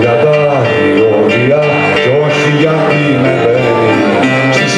για τα διόδια κι όχι γιατί με παίρνει. Στις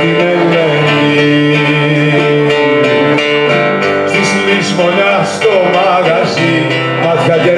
την Ελένη Στις λησμονιά στο μαγαζί μάτια και